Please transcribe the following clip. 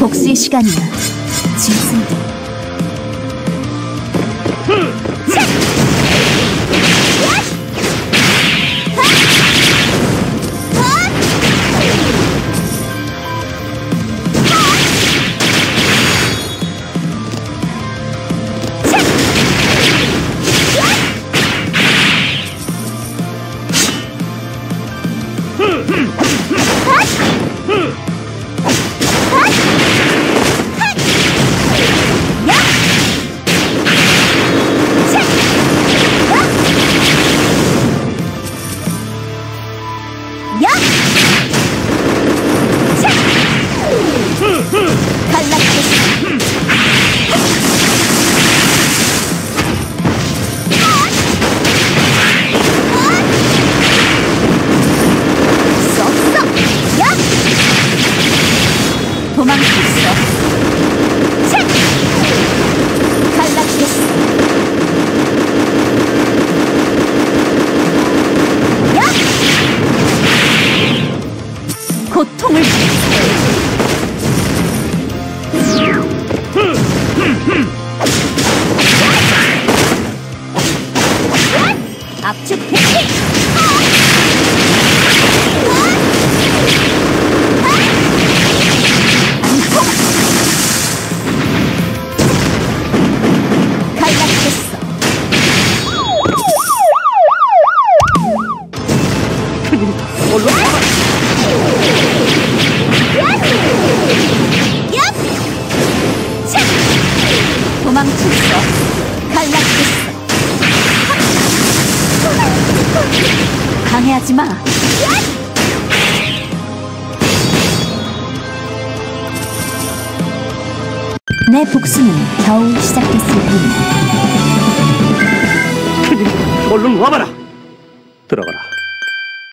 北水士官には血すいて。 고통을 압축 패치 갈라치겠어 얼른 와라! 갈라치겠어. 강해하지 마. 내 복수는 겨우 시작됐을. 큰일, 얼른 와봐라! 들어가라.